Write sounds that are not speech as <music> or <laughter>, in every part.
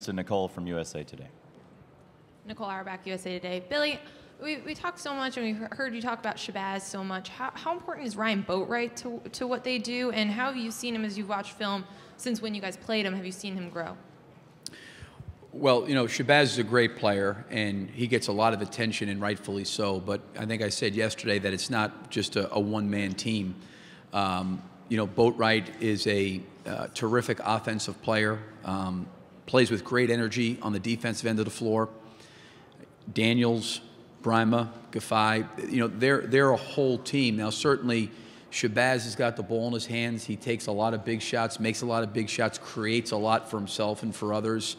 to Nicole from USA Today. Nicole Auerbach, USA Today. Billy, we, we talked so much and we heard you talk about Shabazz so much. How, how important is Ryan Boatright to, to what they do, and how have you seen him as you've watched film since when you guys played him? Have you seen him grow? Well, you know, Shabazz is a great player, and he gets a lot of attention, and rightfully so. But I think I said yesterday that it's not just a, a one-man team. Um, you know, Boatright is a uh, terrific offensive player, um, plays with great energy on the defensive end of the floor. Daniels, Brimah, Giffey, you know, they're, they're a whole team. Now, certainly, Shabazz has got the ball in his hands. He takes a lot of big shots, makes a lot of big shots, creates a lot for himself and for others.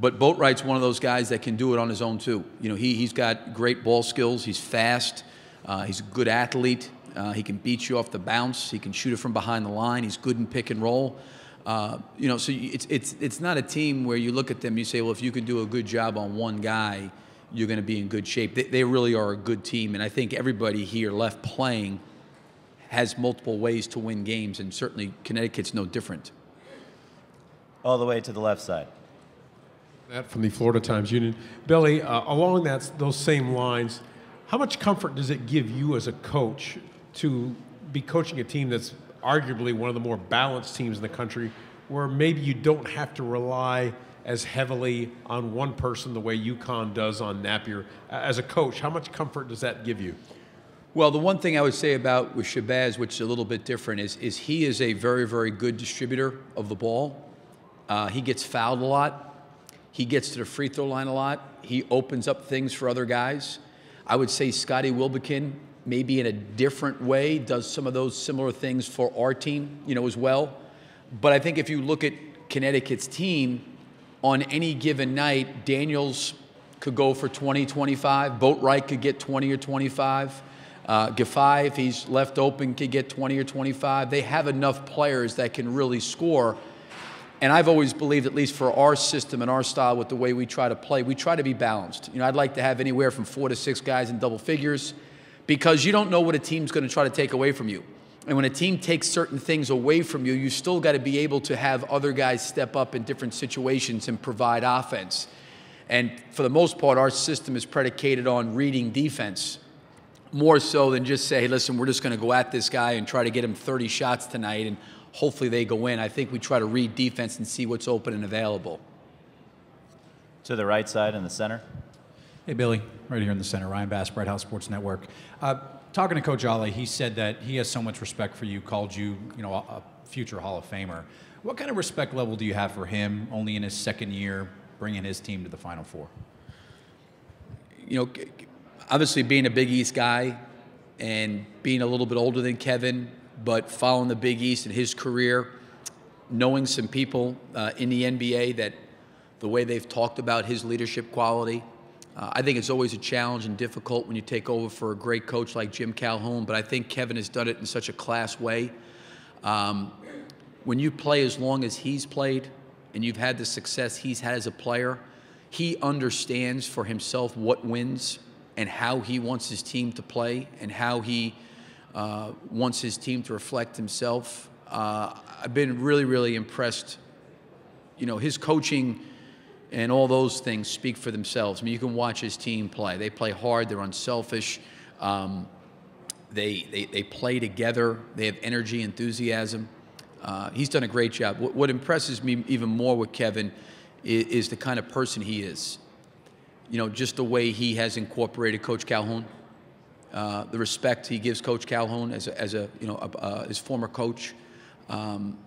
But Boatright's one of those guys that can do it on his own, too. You know, he, he's got great ball skills. He's fast. Uh, he's a good athlete. Uh, he can beat you off the bounce. He can shoot it from behind the line. He's good in pick and roll. Uh, you know, so it's, it's, it's not a team where you look at them, you say, well, if you can do a good job on one guy, you're going to be in good shape. They, they really are a good team, and I think everybody here left playing has multiple ways to win games, and certainly Connecticut's no different. All the way to the left side. That from the Florida Times Union. Billy, uh, along that, those same lines, how much comfort does it give you as a coach to be coaching a team that's arguably one of the more balanced teams in the country, where maybe you don't have to rely as heavily on one person the way UConn does on Napier. As a coach, how much comfort does that give you? Well, the one thing I would say about with Shabazz, which is a little bit different, is, is he is a very, very good distributor of the ball. Uh, he gets fouled a lot. He gets to the free throw line a lot. He opens up things for other guys. I would say Scotty Wilbekin, maybe in a different way, does some of those similar things for our team, you know, as well. But I think if you look at Connecticut's team, on any given night, Daniels could go for 20, 25. Boatright could get 20 or 25. Uh, Giffey, if he's left open, could get 20 or 25. They have enough players that can really score. And I've always believed, at least for our system and our style, with the way we try to play, we try to be balanced. You know, I'd like to have anywhere from four to six guys in double figures because you don't know what a team's going to try to take away from you. And when a team takes certain things away from you, you still got to be able to have other guys step up in different situations and provide offense. And for the most part, our system is predicated on reading defense more so than just say, hey, listen, we're just going to go at this guy and try to get him 30 shots tonight and hopefully they go in. I think we try to read defense and see what's open and available. To the right side and the center. Hey, Billy, right here in the center. Ryan Bass, Bright House Sports Network. Uh, talking to Coach Ollie, he said that he has so much respect for you, called you, you know, a future Hall of Famer. What kind of respect level do you have for him, only in his second year, bringing his team to the Final Four? You know, obviously being a Big East guy and being a little bit older than Kevin, but following the Big East and his career, knowing some people uh, in the NBA that the way they've talked about his leadership quality, uh, I think it's always a challenge and difficult when you take over for a great coach like Jim Calhoun, but I think Kevin has done it in such a class way. Um, when you play as long as he's played and you've had the success he's had as a player, he understands for himself what wins and how he wants his team to play and how he uh, wants his team to reflect himself. Uh, I've been really, really impressed. You know, his coaching and all those things speak for themselves. I mean, you can watch his team play. They play hard. They're unselfish. Um, they, they, they play together. They have energy, enthusiasm. Uh, he's done a great job. What, what, impresses me even more with Kevin is, is, the kind of person he is. You know, just the way he has incorporated Coach Calhoun, uh, the respect he gives Coach Calhoun as a, as a you know, a, uh, his former coach. Um,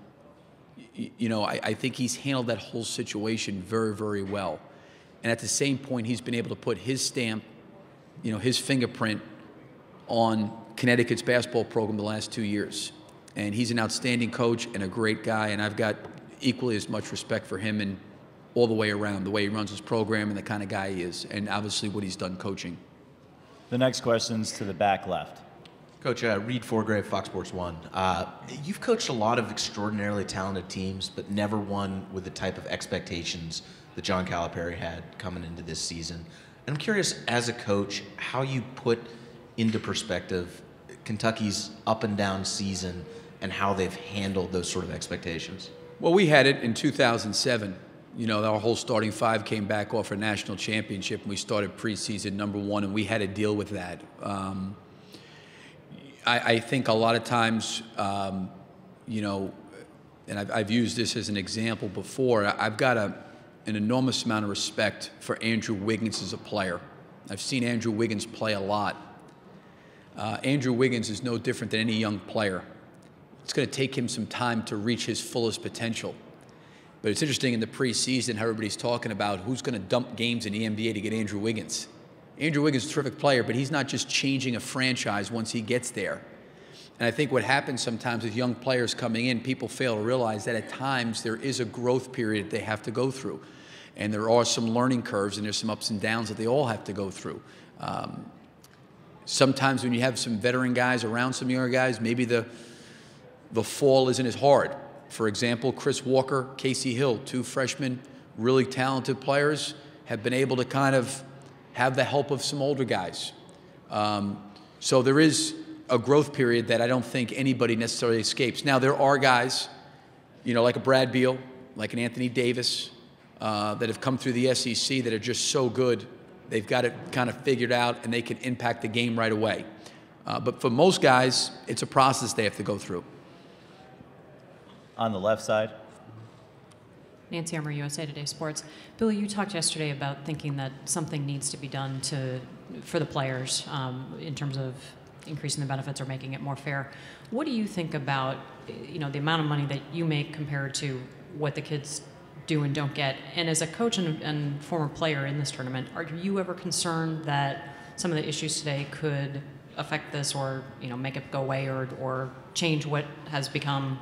you know, I, I, think he's handled that whole situation very, very well. And at the same point, he's been able to put his stamp, you know, his fingerprint on Connecticut's basketball program the last two years. And he's an outstanding coach and a great guy, and I've got equally as much respect for him and all the way around, the way he runs his program and the kind of guy he is, and obviously what he's done coaching. The next question's to the back left. Coach uh, Reid Forgrave, Fox Sports One. Uh, you've coached a lot of extraordinarily talented teams, but never one with the type of expectations that John Calipari had coming into this season. And I'm curious, as a coach, how you put into perspective Kentucky's up and down season and how they've handled those sort of expectations. Well, we had it in 2007. you know, our whole starting five came back off a national championship, and we started preseason number one, and we had to deal with that. Um, I, I, think a lot of times, um, you know, and I've, I've, used this as an example before. I've got a, an enormous amount of respect for Andrew Wiggins as a player. I've seen Andrew Wiggins play a lot. Uh, Andrew Wiggins is no different than any young player. It's going to take him some time to reach his fullest potential. But it's interesting in the preseason how everybody's talking about who's going to dump games in the NBA to get Andrew Wiggins. Andrew Wiggins is a terrific player, but he's not just changing a franchise once he gets there. And I think what happens sometimes with young players coming in, people fail to realize that at times there is a growth period they have to go through. And there are some learning curves and there's some ups and downs that they all have to go through. Um, sometimes when you have some veteran guys around some younger guys, maybe the, the fall isn't as hard. For example, Chris Walker, Kasey Hill, two freshmen, really talented players, have been able to kind of have the help of some older guys. Um, so there is a growth period that I don't think anybody necessarily escapes. Now, there are guys, you know, like a Brad Beal, like an Anthony Davis, uh, that have come through the SEC that are just so good. They've got it kind of figured out and they can impact the game right away. Uh, but for most guys, it's a process they have to go through. On the left side. Nancy Armour, USA Today Sports. Billy, you talked yesterday about thinking that something needs to be done to for the players um, in terms of increasing the benefits or making it more fair. What do you think about you know the amount of money that you make compared to what the kids do and don't get? And as a coach and, and former player in this tournament, are you ever concerned that some of the issues today could affect this or you know make it go away or, or change what has become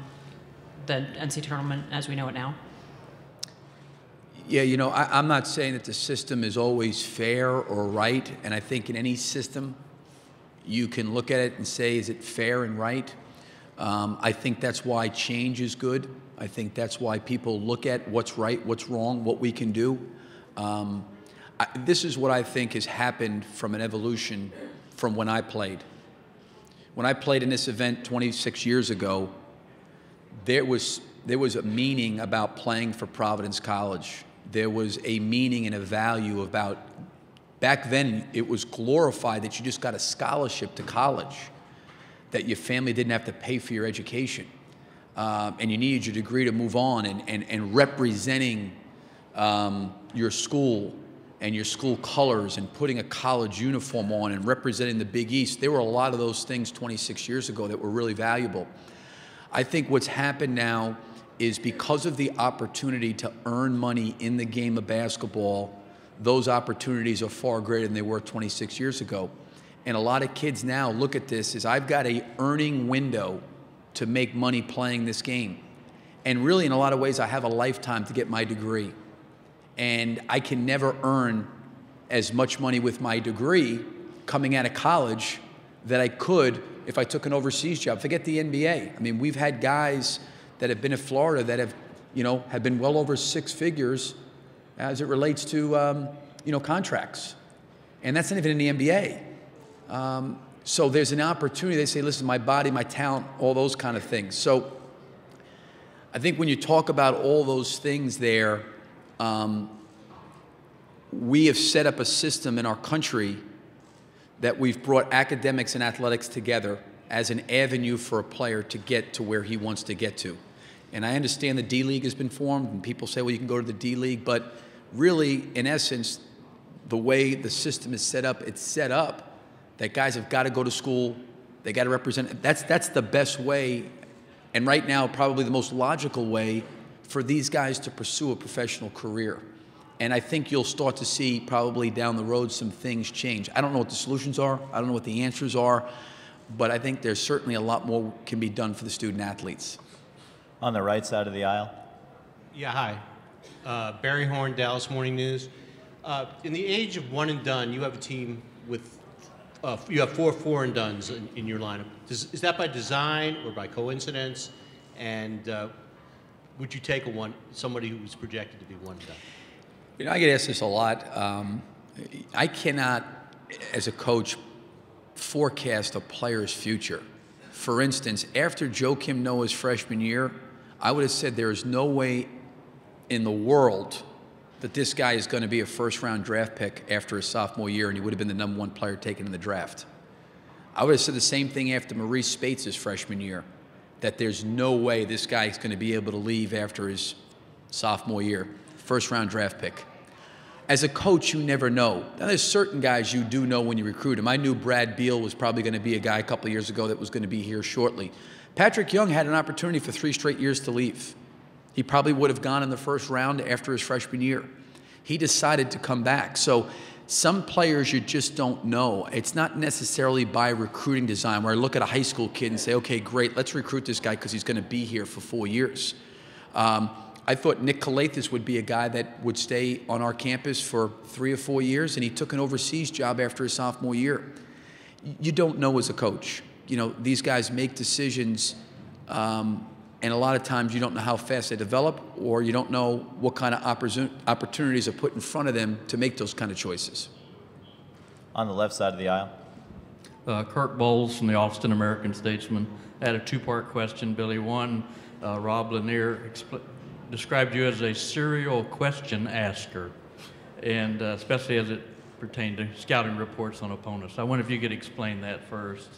the NC tournament as we know it now? Yeah, you know, I, am not saying that the system is always fair or right, and I think in any system, you can look at it and say, is it fair and right? Um, I think that's why change is good. I think that's why people look at what's right, what's wrong, what we can do. Um, I, this is what I think has happened from an evolution from when I played. When I played in this event 26 years ago, there was, there was a meaning about playing for Providence College. There was a meaning and a value about Back then, it was glorified that you just got a scholarship to college, that your family didn't have to pay for your education, um, and you needed your degree to move on, and, and, and representing um, your school and your school colors and putting a college uniform on and representing the Big East. There were a lot of those things 26 years ago that were really valuable. I think what's happened now is because of the opportunity to earn money in the game of basketball those opportunities are far greater than they were 26 years ago. And a lot of kids now look at this as I've got a earning window to make money playing this game. And really, in a lot of ways, I have a lifetime to get my degree. And I can never earn as much money with my degree coming out of college that I could if I took an overseas job. Forget the NBA. I mean, we've had guys that have been in Florida that have, you know, have been well over six figures as it relates to um, you know contracts, and that's not even in the NBA. Um, so there's an opportunity. They say, "Listen, my body, my talent, all those kind of things." So I think when you talk about all those things there, um, we have set up a system in our country that we've brought academics and athletics together as an avenue for a player to get to where he wants to get to. And I understand the D League has been formed, and people say, well, you can go to the D League, but really, in essence, the way the system is set up, it's set up that guys have got to go to school, they got to represent. That's, that's the best way, and right now, probably the most logical way for these guys to pursue a professional career. And I think you'll start to see probably down the road some things change. I don't know what the solutions are, I don't know what the answers are, but I think there's certainly a lot more can be done for the student athletes. On the right side of the aisle. Yeah, hi. Uh, Barry Horn, Dallas Morning News. Uh, in the age of one and done, you have a team with, uh, you have four four and dones in, in your lineup. Does, is that by design or by coincidence? And uh, would you take a one, somebody who was projected to be one and done? You know, I get asked this a lot. Um, I cannot, as a coach, forecast a player's future. For instance, after Joakim Noah's freshman year, I would have said there is no way in the world that this guy is going to be a first round draft pick after his sophomore year and he would have been the number one player taken in the draft. I would have said the same thing after Marreese Speights' freshman year that there's no way this guy is going to be able to leave after his sophomore year, first round draft pick. As a coach, you never know. Now, there's certain guys you do know when you recruit them. I knew Brad Beal was probably going to be a guy a couple years ago that was going to be here shortly. Patric Young had an opportunity for three straight years to leave. He probably would have gone in the first round after his freshman year. He decided to come back. So, some players you just don't know. It's not necessarily by recruiting design where I look at a high school kid and say, okay, great, let's recruit this guy because he's going to be here for four years. Um, I thought Nick Calathes would be a guy that would stay on our campus for three or four years, and he took an overseas job after his sophomore year. You don't know as a coach. You know, these guys make decisions, um, and a lot of times you don't know how fast they develop, or you don't know what kind of opportun- opportunities are put in front of them to make those kind of choices. On the left side of the aisle. Uh, Kirk Bohls from the Austin American Statesman. I had a two-part question, Billy. One, uh, Rob Lanier described you as a serial question asker, and uh, especially as it pertained to scouting reports on opponents. I wonder if you could explain that first.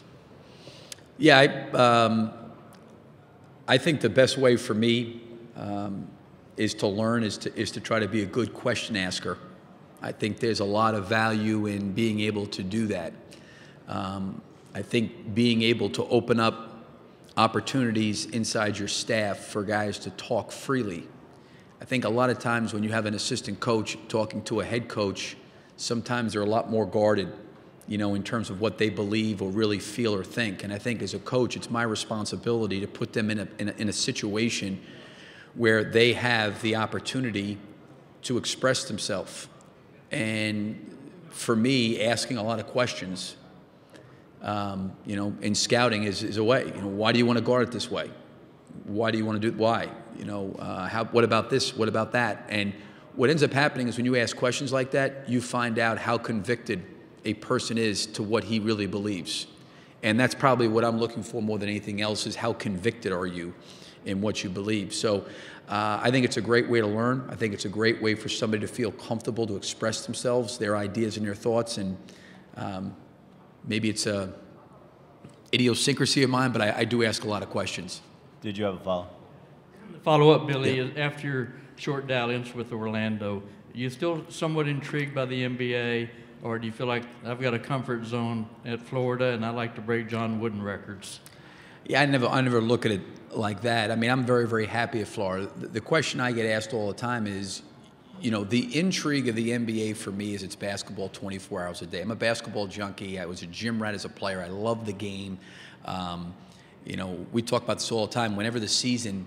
Yeah, I, um, I think the best way for me um, is to learn is to, is to try to be a good question asker. I think there's a lot of value in being able to do that. Um, I think being able to open up opportunities inside your staff for guys to talk freely. I think a lot of times when you have an assistant coach talking to a head coach, sometimes they're a lot more guarded, you know, in terms of what they believe or really feel or think. And I think as a coach, it's my responsibility to put them in a, in a, in a situation where they have the opportunity to express themselves. And for me, asking a lot of questions um, you know, in scouting is, is a way. You know, why do you want to guard it this way? Why do you want to do it? why? You know, uh, how, what about this? What about that? And what ends up happening is when you ask questions like that, you find out how convicted a person is to what he really believes. And that's probably what I'm looking for more than anything else is how convicted are you in what you believe. So uh, I think it's a great way to learn. I think it's a great way for somebody to feel comfortable to express themselves, their ideas and their thoughts. And um, maybe it's a idiosyncrasy of mine, but I, I do ask a lot of questions. Did you have a follow? Follow up, Billy, is after your short dalliance with Orlando, you still somewhat intrigued by the NBA, or do you feel like I've got a comfort zone at Florida and I like to break John Wooden records? Yeah, I never, I never look at it like that. I mean, I'm very, very happy at Florida. The, question I get asked all the time is, you know, the intrigue of the NBA for me is it's basketball 24 hours a day. I'm a basketball junkie. I was a gym rat as a player. I love the game. Um, you know, we talk about this all the time. Whenever the season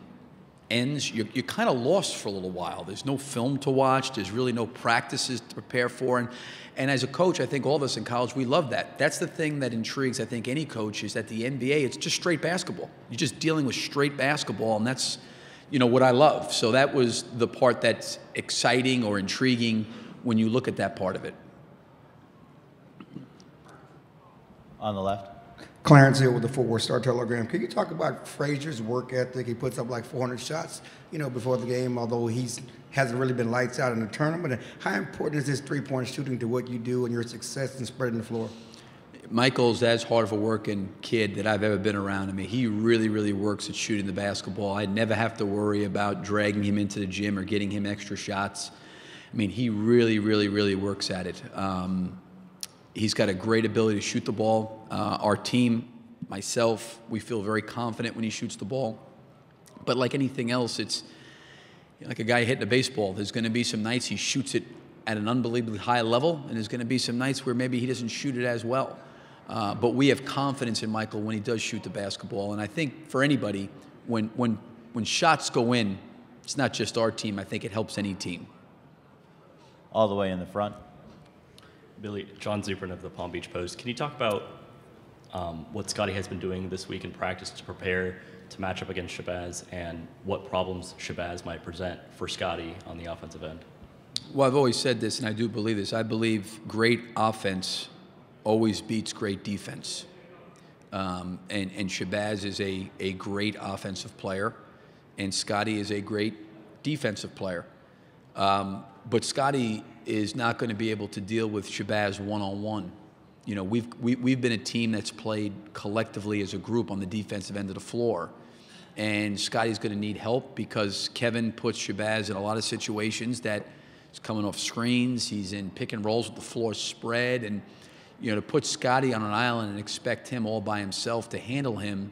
ends, you're, you're kind of lost for a little while. There's no film to watch. There's really no practices to prepare for. And, and as a coach, I think all of us in college, we love that. That's the thing that intrigues, I think, any coach is that the NBA, it's just straight basketball. You're just dealing with straight basketball, and that's, you know, what I love. So that was the part that's exciting or intriguing when you look at that part of it. On the left. Clarence Hill with the Fort Worth Star Telegram. Can you talk about Frazier's work ethic? He puts up like 400 shots, you know, before the game, although he's hasn't really been lights out in the tournament. How important is this three-point shooting to what you do and your success in spreading the floor? Michael's as hard of a working kid that I've ever been around. I mean, he really, really works at shooting the basketball. I never have to worry about dragging him into the gym or getting him extra shots. I mean, he really, really, really works at it. Um, he's got a great ability to shoot the ball. Uh, our team, myself, we feel very confident when he shoots the ball. But like anything else, it's like a guy hitting a baseball. There's going to be some nights he shoots it at an unbelievably high level, and there's going to be some nights where maybe he doesn't shoot it as well. Uh, but we have confidence in Michael when he does shoot the basketball. And I think for anybody, when, when, when shots go in, it's not just our team. I think it helps any team. All the way in the front. Billy, John Zuprin of the Palm Beach Post. Can you talk about um, what Scotty has been doing this week in practice to prepare to match up against Shabazz and what problems Shabazz might present for Scotty on the offensive end? Well, I've always said this, and I do believe this. I believe great offense always beats great defense. Um, and, and Shabazz is a, a great offensive player, and Scotty is a great defensive player. Um, but Scotty is not going to be able to deal with Shabazz one on one. You know, we've we, we've been a team that's played collectively as a group on the defensive end of the floor, and Scotty's going to need help because Kevin puts Shabazz in a lot of situations that he's coming off screens, he's in pick and rolls with the floor spread, and you know to put Scotty on an island and expect him all by himself to handle him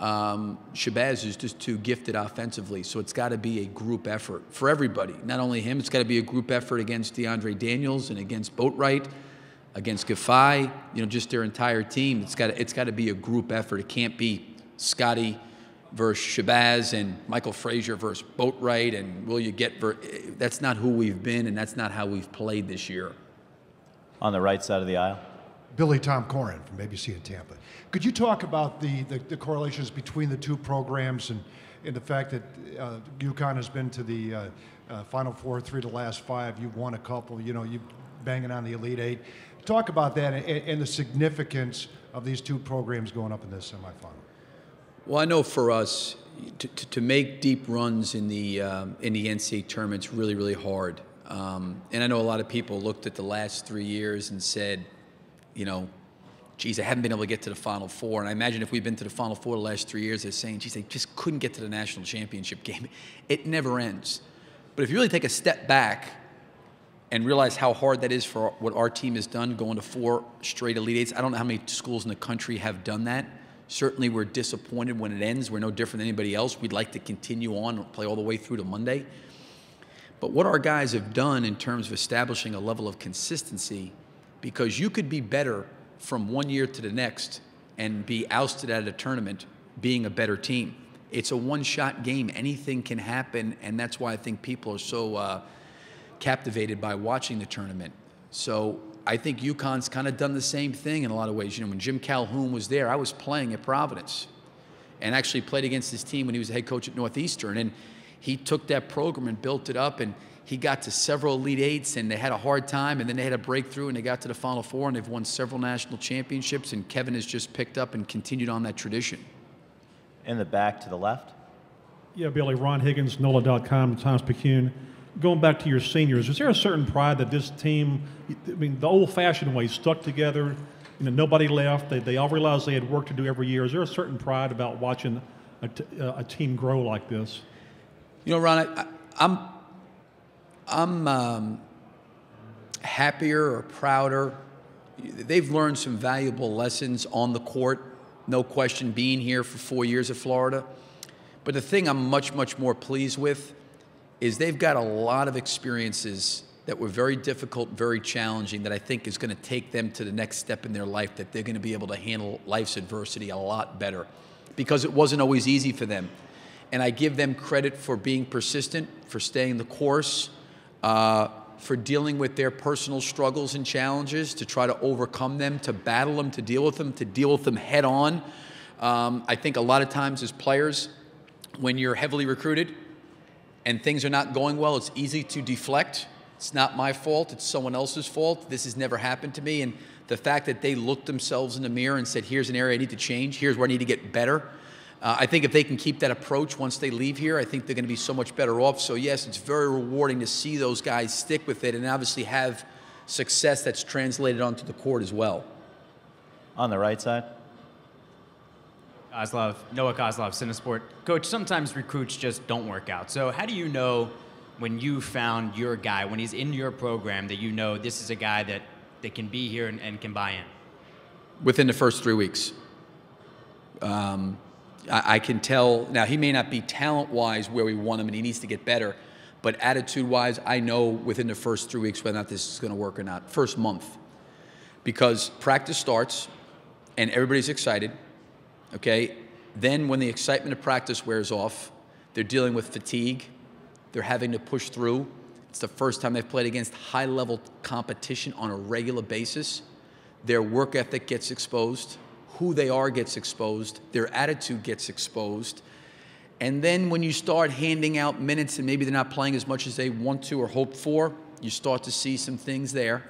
um, Shabazz is just too gifted offensively, so it's got to be a group effort for everybody. Not only him, it's got to be a group effort against DeAndre Daniels and against Boatright, against Giffey, you know, just their entire team. It's got it's got to be a group effort. It can't be Scotty versus Shabazz and Michael Frazier versus Boatright and will you get ver- that's not who we've been and that's not how we've played this year. On the right side of the aisle. Billy Tom Corin from ABC in Tampa. Could you talk about the, the, the correlations between the two programs and, and the fact that uh, UConn has been to the uh, uh, Final Four, three to last five. You've won a couple. You know, you banging on the Elite Eight. Talk about that and, and the significance of these two programs going up in this semifinal. Well, I know for us to, to, to make deep runs in the um, in the NCAA tournament is really really hard. Um, and I know a lot of people looked at the last three years and said, you know, geez, I haven't been able to get to the Final Four. And I imagine if we've been to the Final Four the last three years, they're saying, geez, they just couldn't get to the national championship <laughs> game. It never ends. But if you really take a step back and realize how hard that is for what our team has done, going to four straight Elite Eights, I don't know how many schools in the country have done that. Certainly, we're disappointed when it ends. We're no different than anybody else. We'd like to continue on and play all the way through to Monday. But what our guys have done in terms of establishing a level of consistency, because you could be better from one year to the next and be ousted at a tournament being a better team. It's a one shot game. Anything can happen. And that's why I think people are so uh, captivated by watching the tournament. So I think UConn's kind of done the same thing in a lot of ways. You know, when Jim Calhoun was there, I was playing at Providence and actually played against his team when he was the head coach at Northeastern. And he took that program and built it up. And he got to several Elite Eights and they had a hard time, and then they had a breakthrough and they got to the Final Four and they've won several national championships. And Kevin has just picked up and continued on that tradition. In the back to the left. Yeah, Billy, Ron Higgins, NOLA.com, Times-Picayune. Going back to your seniors, is there a certain pride that this team, I mean, the old fashioned way, stuck together, you know, nobody left, they, they all realized they had work to do every year. Is there a certain pride about watching a, t- uh, a team grow like this? You know, Ron, I, I'm I'm um, happier or prouder. They've learned some valuable lessons on the court, no question, being here for four years at Florida. But the thing I'm much, much more pleased with is they've got a lot of experiences that were very difficult, very challenging, that I think is going to take them to the next step in their life, that they're going to be able to handle life's adversity a lot better because it wasn't always easy for them. And I give them credit for being persistent, for staying the course, uh, for dealing with their personal struggles and challenges, to try to overcome them, to battle them, to deal with them, to deal with them head on. Um, I think a lot of times as players, when you're heavily recruited and things are not going well, it's easy to deflect. It's not my fault, it's someone else's fault. This has never happened to me. And the fact that they looked themselves in the mirror and said, here's an area I need to change, here's where I need to get better uh, I think if they can keep that approach once they leave here, I think they're going to be so much better off. So, yes, it's very rewarding to see those guys stick with it and obviously have success that's translated onto the court as well. On the right side? Kozlov, Noah Kozlov, Cinesport. Coach, sometimes recruits just don't work out. So, how do you know when you found your guy, when he's in your program, that you know this is a guy that, that can be here and, and can buy in? Within the first three weeks. Um, I, I can tell now he may not be talent wise where we want him and he needs to get better, but attitude wise, I know within the first three weeks whether or not this is going to work or not. First month. Because practice starts and everybody's excited, okay? Then when the excitement of practice wears off, they're dealing with fatigue, they're having to push through. It's the first time they've played against high level competition on a regular basis. Their work ethic gets exposed who they are gets exposed, their attitude gets exposed. And then when you start handing out minutes and maybe they're not playing as much as they want to or hope for, you start to see some things there.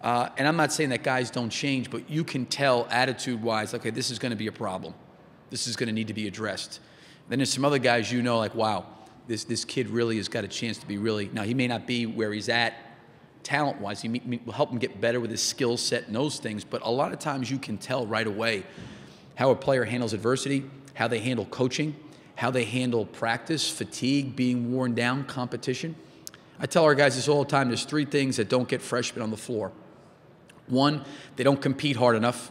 Uh, and I'm not saying that guys don't change, but you can tell attitude wise, okay, this is going to be a problem. This is going to need to be addressed. Then there's some other guys you know, like, wow, this this kid really has got a chance to be really now he may not be where he's at talent wise. May- will help him get better with his skill set and those things. But a lot of times you can tell right away how a player handles adversity, how they handle coaching, how they handle practice, fatigue, being worn down, competition. I tell our guys this all the time there's three things that don't get freshmen on the floor. One, they don't compete hard enough.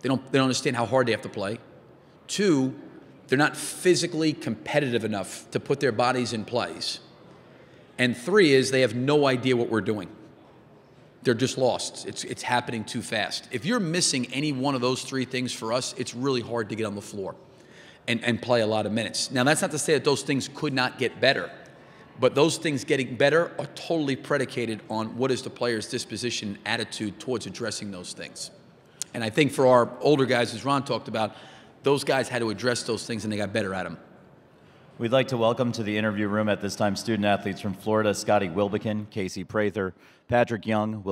They don't, they don't understand how hard they have to play. Two, they're not physically competitive enough to put their bodies in place. And three is they have no idea what we're doing. They're just lost. It's, it's happening too fast. If you're missing any one of those three things for us, it's really hard to get on the floor and, and play a lot of minutes. Now, that's not to say that those things could not get better, but those things getting better are totally predicated on what is the player's disposition and attitude towards addressing those things. And I think for our older guys, as Ron talked about, those guys had to address those things and they got better at them. We'd like to welcome to the interview room at this time student athletes from Florida Scotty Wilbekin, Casey Prather, Patric Young, Will.